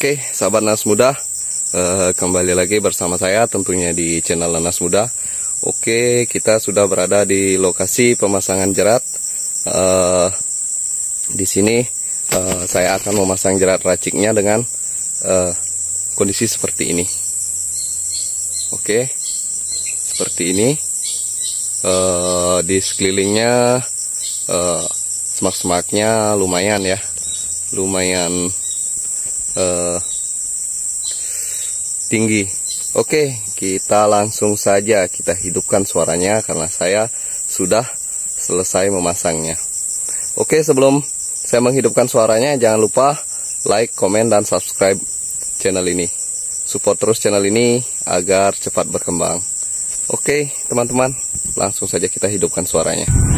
Oke, sahabat Nanas Muda, eh, kembali lagi bersama saya tentunya di channel Nanas Muda. Oke, kita sudah berada di lokasi pemasangan jerat. Eh, di sini eh, saya akan memasang jerat raciknya dengan kondisi seperti ini. Oke, seperti ini. Di sekelilingnya semak-semaknya lumayan ya, lumayan eh, tinggi. Oke, kita langsung saja kita hidupkan suaranya karena saya sudah selesai memasangnya. Oke, sebelum saya menghidupkan suaranya jangan lupa like, komen dan subscribe channel ini. Support terus channel ini agar cepat berkembang. Oke, teman-teman, langsung saja kita hidupkan suaranya.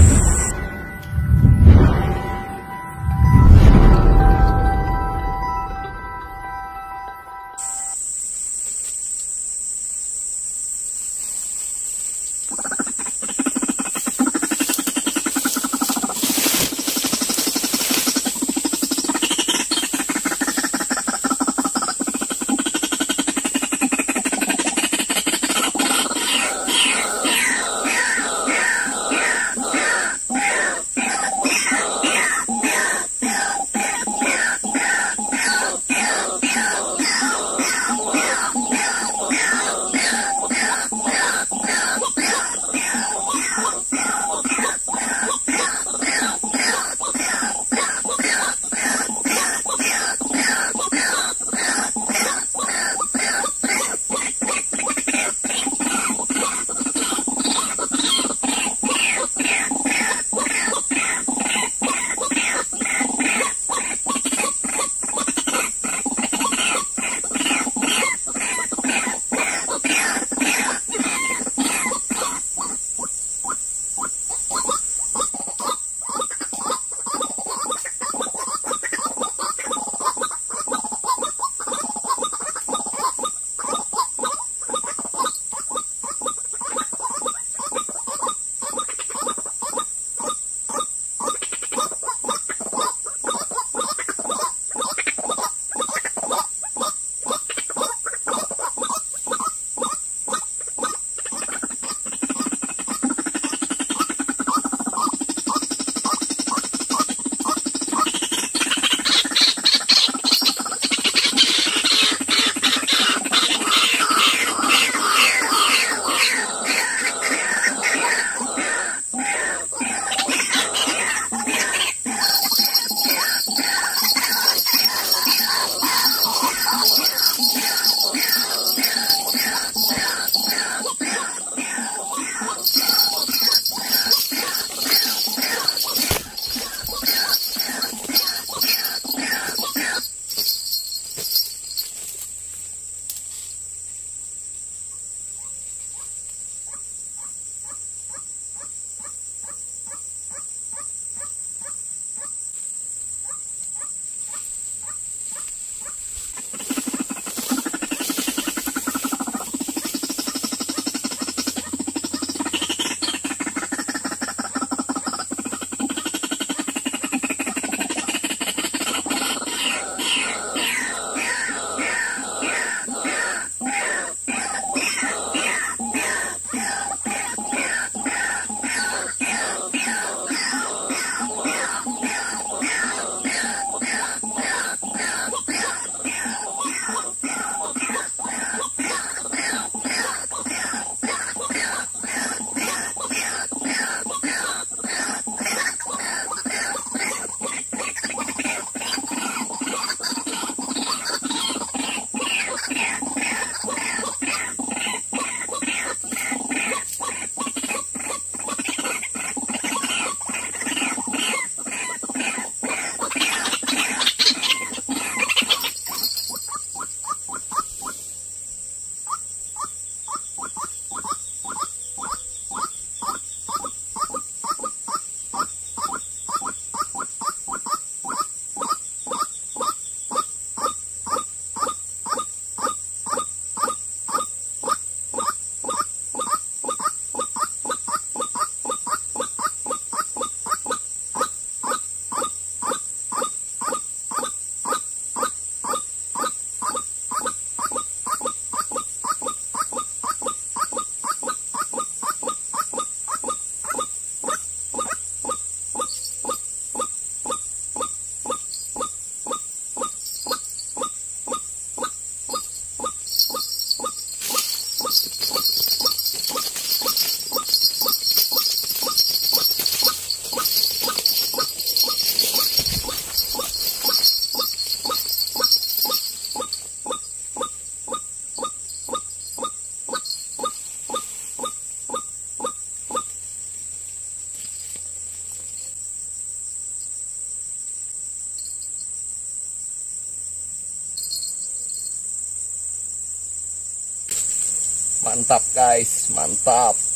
Mantap guys, mantap.